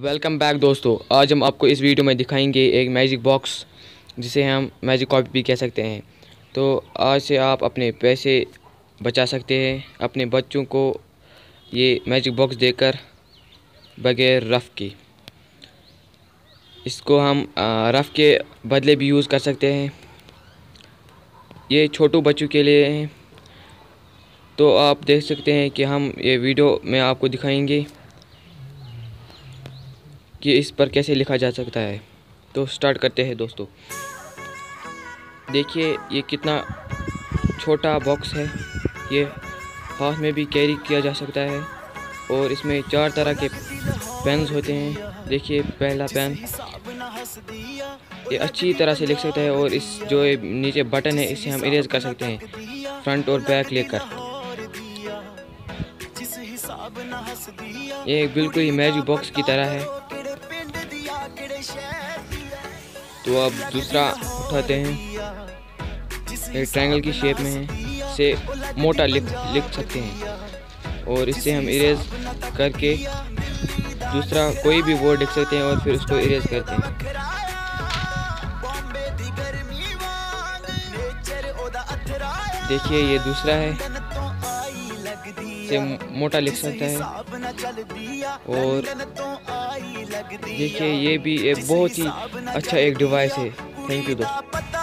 Welcome back दोस्तों। आज हम आपको इस वीडियो में दिखाएँगे एक मैजिक बॉक्स जिसे हम मैजिक कॉपी भी कह सकते हैं। तो आज से आप अपने पैसे बचा सकते हैं, अपने बच्चों को ये मैजिक बॉक्स देकर, बगैर रफ़ की। इसको हम रफ़ के बदले भी यूज़ कर सकते हैं। ये छोटू बच्चों के लिए हैं। तो आप देख सकते हैं कि हम ये वीडियो में आपको दिखाएँगे कि इस पर कैसे लिखा जा सकता है। तो स्टार्ट करते हैं दोस्तों। देखिए, ये कितना छोटा बॉक्स है। ये हाथ में भी कैरी किया जा सकता है और इसमें चार तरह के पेन्स होते हैं। देखिए, पहला पेन, ये अच्छी तरह से लिख सकता है और इस जो नीचे बटन है, इसे हम इरेज कर सकते हैं, फ्रंट और बैक लेकर। ये बिल्कुल ही मैजिक बॉक्स की तरह है। तो अब दूसरा उठाते हैं। एक ट्रायंगल की शेप में है से मोटा लिख लिख सकते हैं। और इससे हम इरेज करके दूसरा कोई भी वर्ड लिख सकते हैं और फिर उसको इरेज करते हैं। देखिए ये दूसरा है। से मोटा लिख सकते हैं। और देखिए, ये भी एक बहुत ही अच्छा एक डिवाइस है। थैंक यू दोस्तों।